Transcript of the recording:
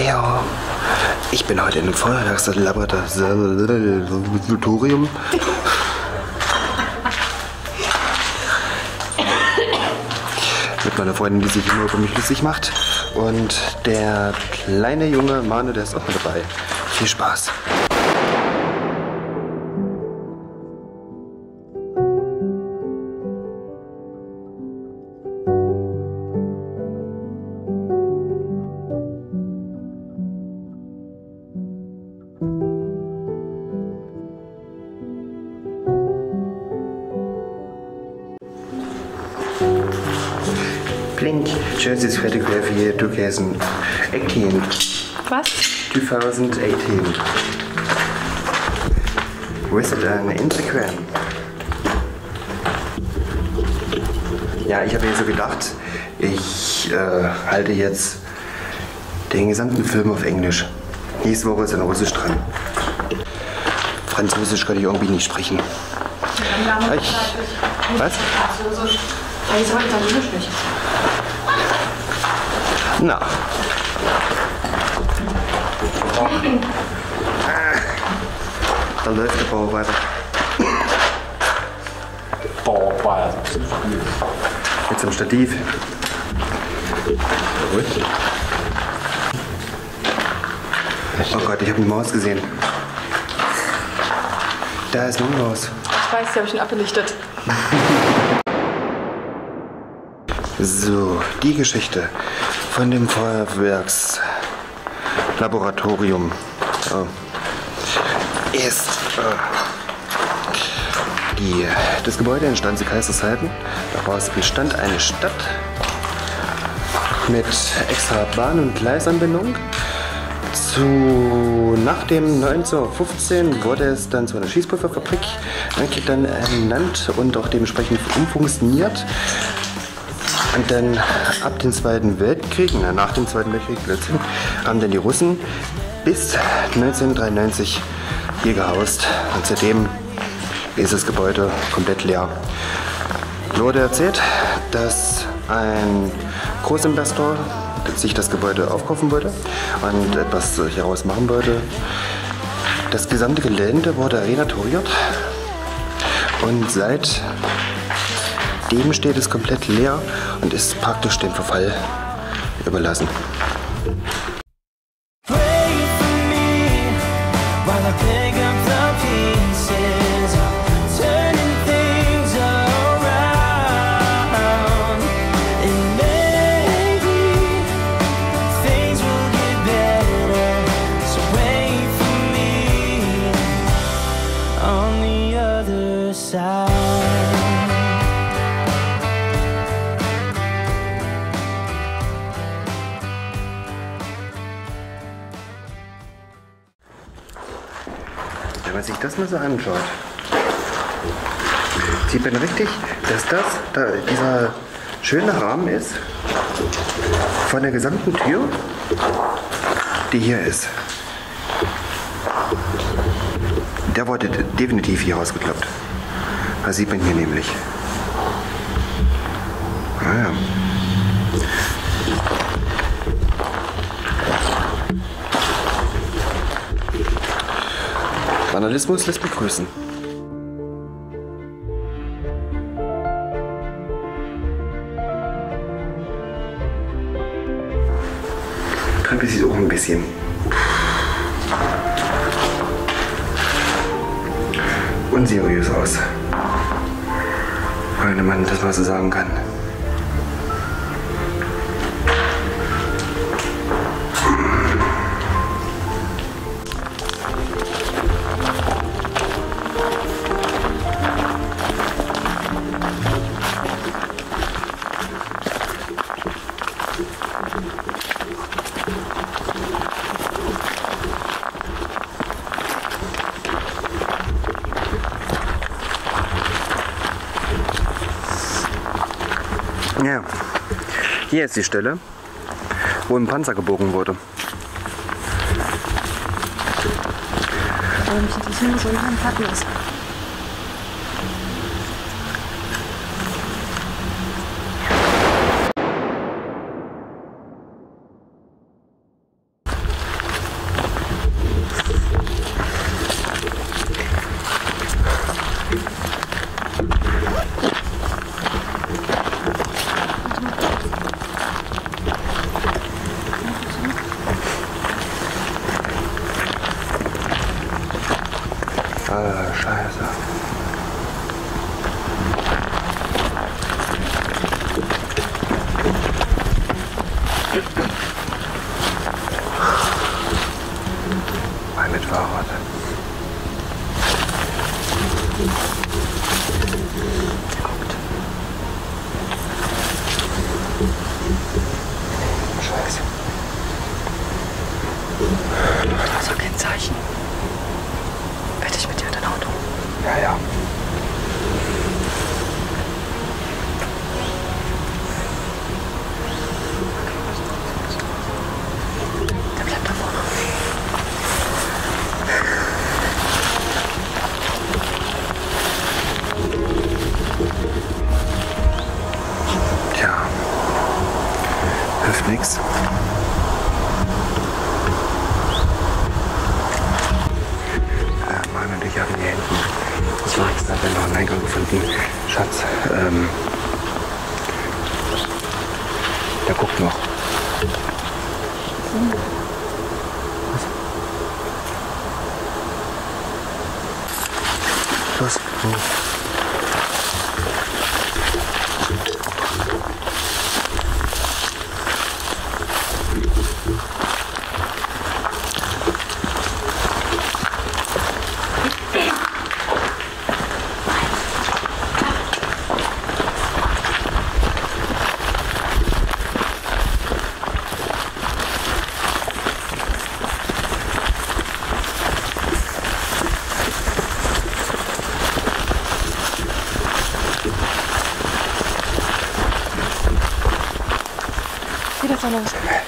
Heyo. Ich bin heute in einem Feuerwerkslaboratorium. Mit meiner Freundin, die sich immer über mich lustig macht. Und der kleine junge Manu, der ist auch mit dabei. Viel Spaß. Blink, Jersey's Photography 2018. Was? 2018. Visit an Instagram. Ja, ich habe mir so gedacht, ich äh, halte jetzt den gesamten Film auf Englisch. Nächste Woche ist dann Russisch dran. Französisch kann ich irgendwie nicht sprechen. Ich, was? Wieso heute Italienisch nicht? Na. Da läuft der Bau weiter. War Jetzt am Stativ. Oh Gott, ich habe eine Maus gesehen. Da ist eine Maus. Ich weiß, die habe ich schon abbelichtet. So, die Geschichte von dem Feuerwerkslaboratorium äh, ist. Äh, die, das Gebäude entstand zu Kaiserzeiten. Daraus bestand eine Stadt mit extra Bahn- und Gleisanbindung. Zu, nach dem 1915 wurde es dann zu einer Schießpulverfabrik dann ernannt und auch dementsprechend umfunktioniert. Und dann ab dem Zweiten Weltkrieg, na, nach dem Zweiten Weltkrieg plötzlich, haben dann die Russen bis 1993 hier gehaust. Und seitdem ist das Gebäude komplett leer. Wurde erzählt, dass ein Großinvestor sich das Gebäude aufkaufen wollte und etwas hieraus machen wollte. Das gesamte Gelände wurde renaturiert und seitdem steht es komplett leer und ist praktisch dem Verfall überlassen. Man sich das mal so anschaut, sieht man richtig, dass das da, dieser schöne Rahmen ist von der gesamten Tür, die hier ist. Der wurde de- definitiv hier rausgeklappt. Das sieht man hier nämlich. Ah ja. Vandalismus lässt begrüßen. Treppe sieht auch ein bisschen. unseriös aus. Wenn man das mal so sagen kann. Hier ist die Stelle, wo ein Panzer gebogen wurde. Aber mich unter dem Platten ist. Fahrrad. Nix. Äh, Mann, und ich habe ihn hier hinten. Ich weiß, da hat er noch einen Eingang gefunden. Schatz, ähm. Der guckt noch. Was? Los. Geht das noch los?